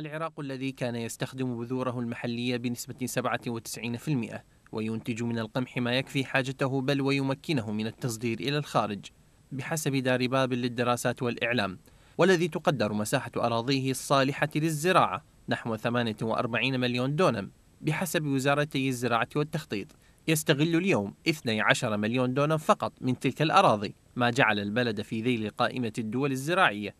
العراق الذي كان يستخدم بذوره المحلية بنسبة 97% وينتج من القمح ما يكفي حاجته بل ويمكنه من التصدير إلى الخارج بحسب دار بابل للدراسات والإعلام والذي تقدر مساحة أراضيه الصالحة للزراعة نحو 48 مليون دونم بحسب وزارتي الزراعة والتخطيط. يستغل اليوم 12 مليون دونم فقط من تلك الأراضي ما جعل البلد في ذيل قائمة الدول الزراعية.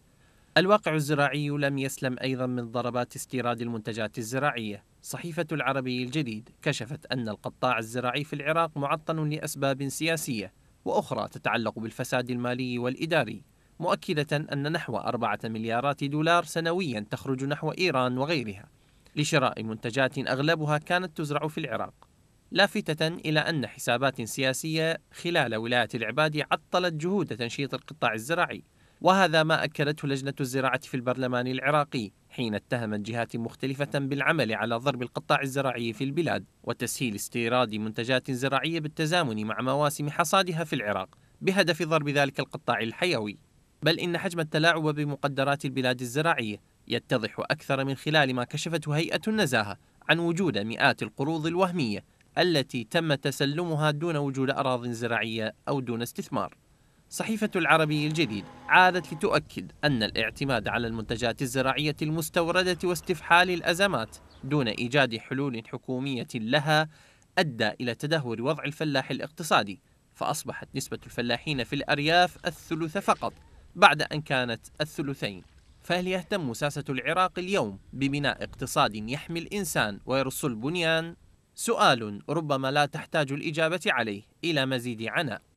الواقع الزراعي لم يسلم أيضا من ضربات استيراد المنتجات الزراعية. صحيفة العربي الجديد كشفت أن القطاع الزراعي في العراق معطل لأسباب سياسية وأخرى تتعلق بالفساد المالي والإداري مؤكدة أن نحو أربعة مليارات دولار سنويا تخرج نحو إيران وغيرها لشراء منتجات أغلبها كانت تزرع في العراق. لافتة إلى أن حسابات سياسية خلال ولاية العباد عطلت جهود تنشيط القطاع الزراعي وهذا ما أكدته لجنة الزراعة في البرلمان العراقي حين اتهمت جهات مختلفة بالعمل على ضرب القطاع الزراعي في البلاد وتسهيل استيراد منتجات زراعية بالتزامن مع مواسم حصادها في العراق بهدف ضرب ذلك القطاع الحيوي. بل إن حجم التلاعب بمقدرات البلاد الزراعية يتضح أكثر من خلال ما كشفته هيئة النزاهة عن وجود مئات القروض الوهمية التي تم تسلمها دون وجود أراض زراعية أو دون استثمار. صحيفة العربي الجديد عادت لتؤكد أن الاعتماد على المنتجات الزراعية المستوردة واستفحال الأزمات دون إيجاد حلول حكومية لها أدى إلى تدهور وضع الفلاح الاقتصادي فأصبحت نسبة الفلاحين في الأرياف الثلث فقط بعد أن كانت الثلثين فهل يهتم ساسة العراق اليوم ببناء اقتصاد يحمي الإنسان ويرص البنيان؟ سؤال ربما لا تحتاج الإجابة عليه إلى مزيد عناء